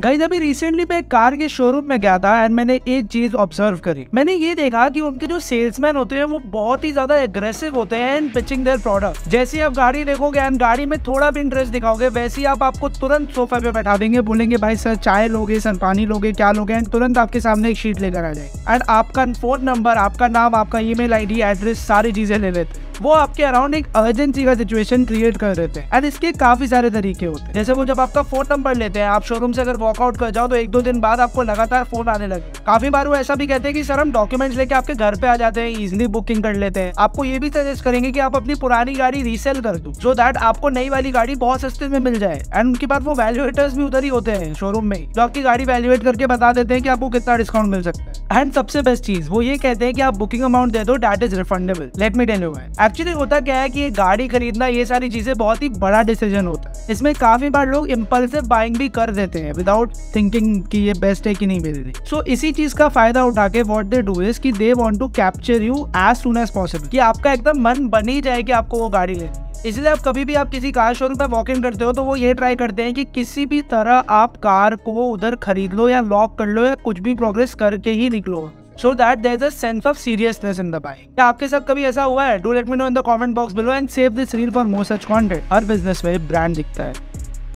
Guys अभी recently मैं car के शोरूम में गया था एंड मैंने एक चीज़ ऑब्ज़र्व करी। मैंने ये देखा कि उनके जो सेल्समैन होते हैं, वो बहुत ही ज़्यादा एग्रेसिव होते हैं एंड पिचिंग देयर प्रोडक्ट जैसे आप गाड़ी देखोगे एंड गाड़ी में थोड़ा भी इंटरेस्ट दिखाओगे, वैसे ही आप आपको तुरंत सोफा पे बैठा देंगे, बोलेंगे, भाई सर चाय लोगे सर पानी लोगे, क्या लोगे? एंड तुरंत आपके सामने एक शीट लेकर आ जाए एंड आपका फ़ोन नंबर आपका नाम, आपका ईमेल आईडी एड्रेस सारी चीज़ें ले लेते हैं। वो आपके अराउंड एक अर्जेंसी का सिचुएशन क्रिएट कर देते हैं। एंड इसके काफ़ी सारे तरीके होते हैं। जैसे वो जब आपका फ़ोन नंबर लेते हैं, आप शोरूम से अगर वॉकआउट कर जाओ तो एक दो दिन बाद आपको लगातार फ़ोन आने लगे। काफ़ी बार वो ऐसा भी कहते हैं कि, सर, हम डॉक्यूमेंट्स लेके आपके घर पे आ जाते हैं इजिली बुकिंग कर लेते हैं। आपको ये भी सजेस्ट करेंगे की आप अपनी पुरानी गाड़ी रीसेल कर दो सो दैट आपको नई वाली गाड़ी बहुत सस्ते में मिल जाए। एंड उनके बाद वो वैल्यूएटर्स भी उधर ही होते हैं शोरूम में जो आपकी गाड़ी वैल्यूएट करके बता देते हैं कि आपको कितना डिस्काउंट मिल सकता है। एंड सबसे बेस्ट चीज़, वो ये कहते हैं कि आप बुकिंग अमाउंट दे दो that is refundable let me tell you actually होता क्या है कि गाड़ी खरीदना, ये सारी चीज़ें बहुत ही बड़ा डिसीज़न होता है। इसमें काफ़ी बार लोग इम्पल्सिव बाइंग भी कर देते हैं विदाउट थिंकिंग कि ये बेस्ट है कि नहीं मेरे सो इसी चीज़ का फ़ायदा उठा के वॉट दे डू इज़ कि they want to capture you as soon as possible कि आपका एकदम मन बन ही जाए कि आपको वो गाड़ी लेनी इसलिए आप कभी भी आप किसी कार शोरूम पर वॉकिंग करते हो तो वो ये ट्राई करते हैं कि किसी भी तरह आप कार को उधर खरीद लो या लॉक कर लो या कुछ भी प्रोग्रेस करके ही निकलो। So that there a sense of seriousness in the bike क्या आपके साथ कभी ऐसा हुआ है? Do let me know in the comment box below and save this reel for more such content her business में ब्रांड दिखता है।